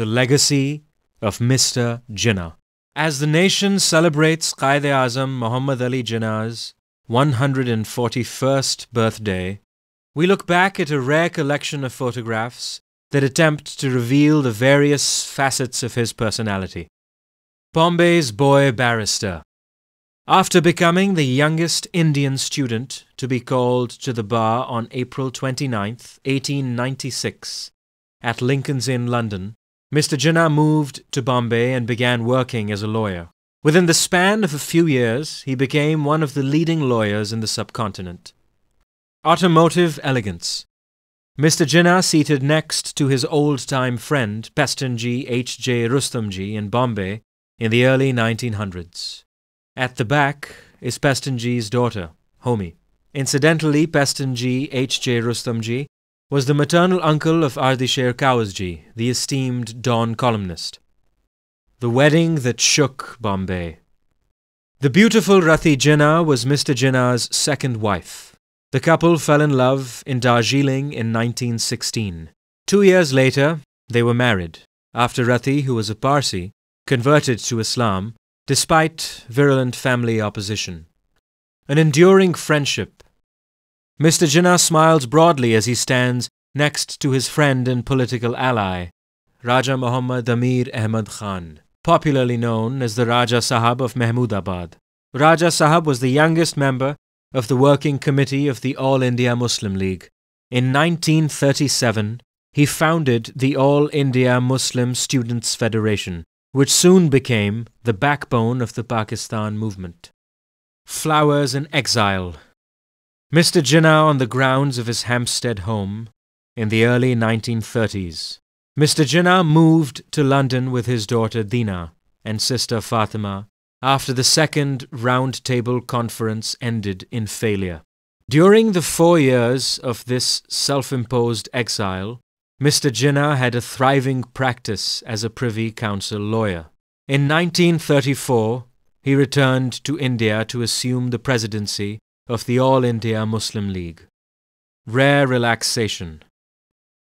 The Legacy of Mr. Jinnah. As the nation celebrates Qaid Azam Muhammad Ali Jinnah's 141st birthday, we look back at a rare collection of photographs that attempt to reveal the various facets of his personality. Bombay's boy barrister. After becoming the youngest Indian student to be called to the bar on April 29, 1896, at Lincoln's Inn, London, Mr. Jinnah moved to Bombay and began working as a lawyer. Within the span of a few years, he became one of the leading lawyers in the subcontinent. Automotive elegance. Mr. Jinnah seated next to his old-time friend Pestonji H. J. Rustomji in Bombay in the early 1900s. At the back is Pestonji's daughter, Homi. Incidentally, Pestonji H. J. Was the maternal uncle of Ardeshir Cowasjee, the esteemed Dawn columnist. The wedding that shook Bombay. The beautiful Rati Jinnah was Mr. Jinnah's second wife. The couple fell in love in Darjeeling in 1916. Two years later, they were married, after Rati, who was a Parsi, converted to Islam despite virulent family opposition. An enduring friendship Mr. Jinnah smiles broadly as he stands next to his friend and political ally, Raja Muhammad Amir Ahmad Khan, popularly known as the Raja Sahab of Mahmudabad. Raja Sahab was the youngest member of the working committee of the All India Muslim League. In 1937, he founded the All India Muslim Students Federation, which soon became the backbone of the Pakistan movement. Flowers in Exile Mr. Jinnah on the grounds of his Hampstead home in the early 1930s. Mr. Jinnah moved to London with his daughter Dina and sister Fatima after the second Round Table Conference ended in failure. During the four years of this self-imposed exile, Mr. Jinnah had a thriving practice as a Privy Council lawyer. In 1934, he returned to India to assume the presidency of the All India Muslim League. Rare relaxation.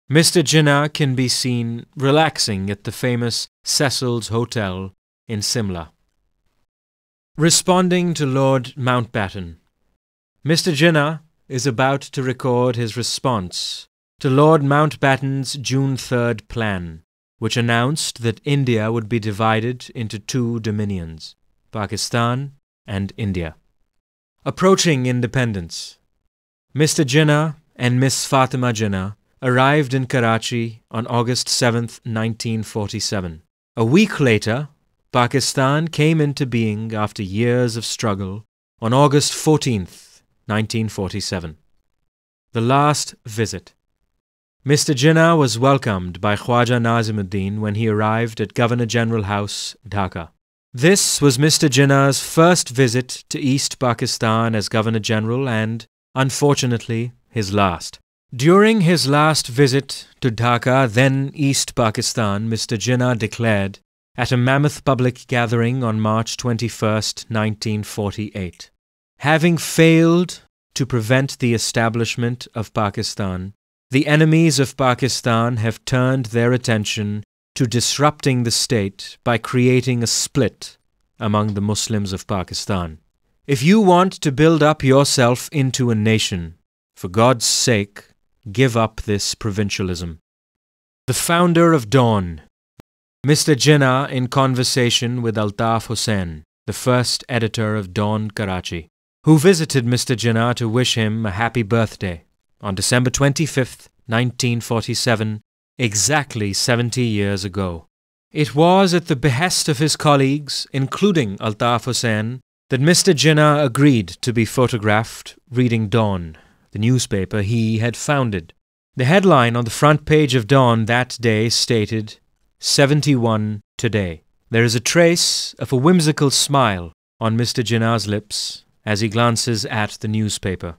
Mr. Jinnah can be seen relaxing at the famous Cecil's Hotel in Simla. Responding to Lord Mountbatten. Mr. Jinnah is about to record his response to Lord Mountbatten's June 3rd plan, which announced that India would be divided into two dominions, Pakistan and India. Approaching independence. Mr. Jinnah and Miss Fatima Jinnah arrived in Karachi on August 7, 1947. A week later, Pakistan came into being after years of struggle on August 14, 1947. The last visit. Mr. Jinnah was welcomed by Khwaja Nazimuddin when he arrived at Governor General House, Dhaka. This was Mr. Jinnah's first visit to East Pakistan as Governor General and, unfortunately, his last. During his last visit to Dhaka, then East Pakistan, Mr. Jinnah declared at a mammoth public gathering on March 21, 1948. Having failed to prevent the establishment of Pakistan, the enemies of Pakistan have turned their attention to disrupting the state by creating a split among the Muslims of Pakistan. If you want to build up yourself into a nation, for God's sake, give up this provincialism. The founder of Dawn, Mr. Jinnah, in conversation with Altaf Hussain, the first editor of Dawn Karachi, who visited Mr. Jinnah to wish him a happy birthday on December 25, 1947, exactly 70 years ago. It was at the behest of his colleagues, including Altaf Hussain, that Mr. Jinnah agreed to be photographed reading Dawn, the newspaper he had founded. The headline on the front page of Dawn that day stated, 71 Today. There is a trace of a whimsical smile on Mr. Jinnah's lips as he glances at the newspaper.